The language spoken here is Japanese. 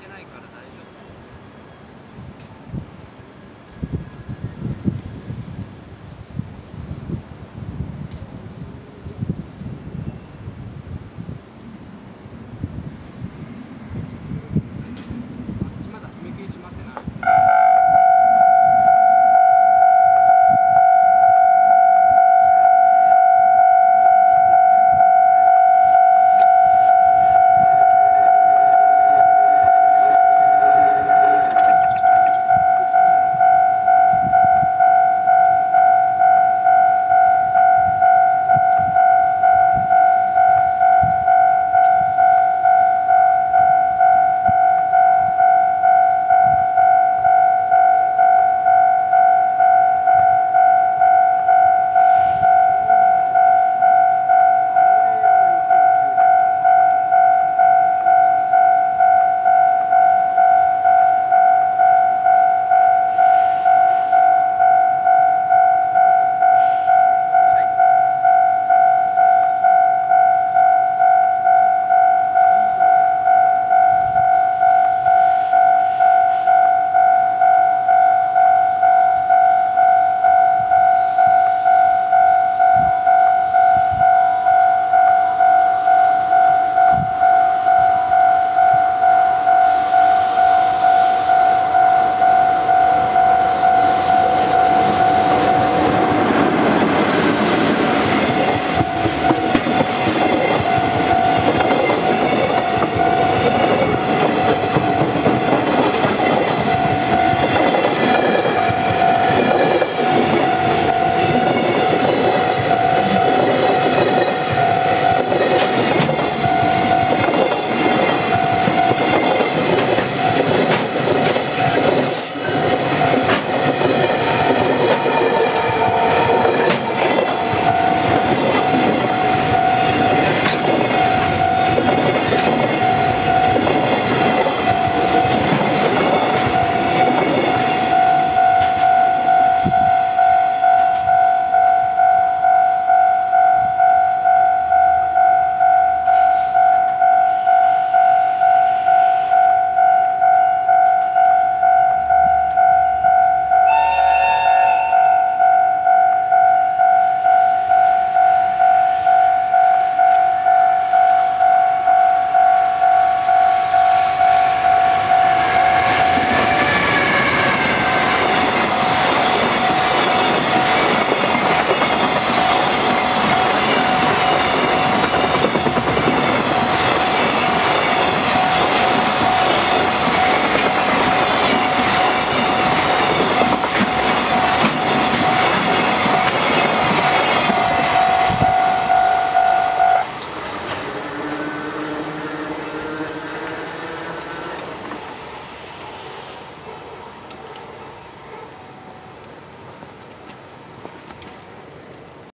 けないから。